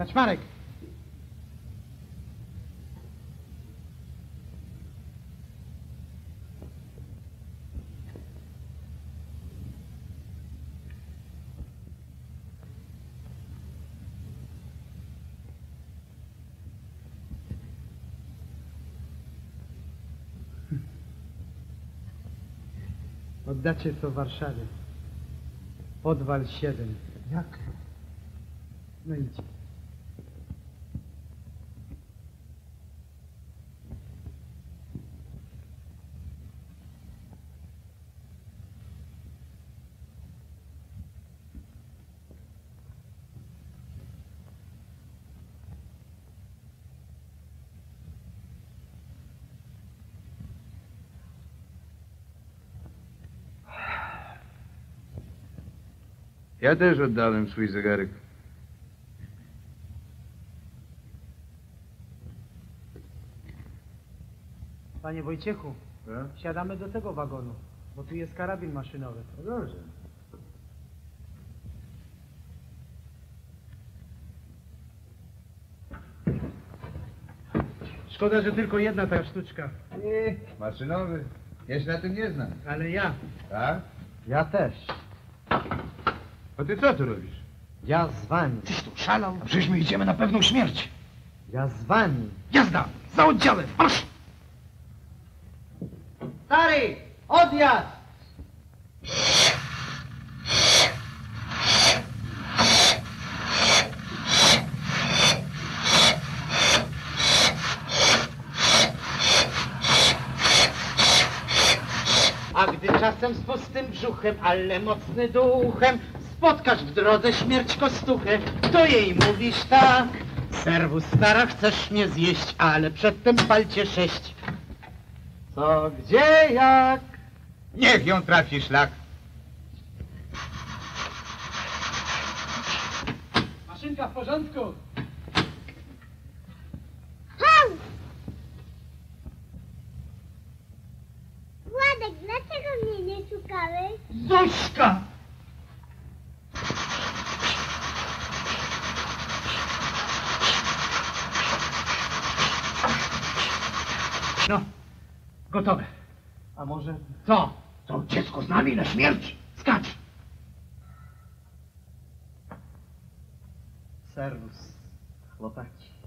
Kaczmarek! Oddacie to Warszawie. Podwal 7. Jak? No idź. Ja też oddałem swój zegarek. Panie Wojciechu, Tak? siadamy do tego wagonu, bo tu jest karabin maszynowy. No dobrze. Szkoda, że tylko jedna ta sztuczka. Nie, maszynowy. Ja się na tym nie znam. Ale ja. Tak? Ja też. A ty co tu robisz? Ja z wami. Tyś tu szalał? A przecież my idziemy na pewną śmierć. Ja z wami. Jazda! Za oddziałem! Marsz! Stary! Odjazd! A gdy czasem z pustym brzuchem, ale mocny duchem, spotkasz w drodze śmierć kostuchę, to jej mówisz tak. Serwus stara, chcesz mnie zjeść, ale przedtem palcie sześć. Co, gdzie, jak? Niech ją trafi szlak. Maszynka w porządku. Władek, dlaczego mnie nie szukałeś? Zośka! No, gotowe. A może Co? to dziecko z nami na śmierć? Skacz! Serwus, chłopaki.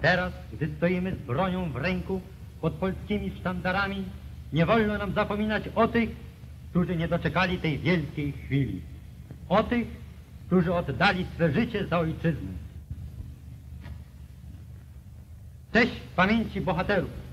Teraz, gdy stoimy z bronią w ręku pod polskimi sztandarami, nie wolno nam zapominać o tych, którzy nie doczekali tej wielkiej chwili. O tych, którzy oddali swe życie za ojczyznę. Cześć pamięci bohaterów!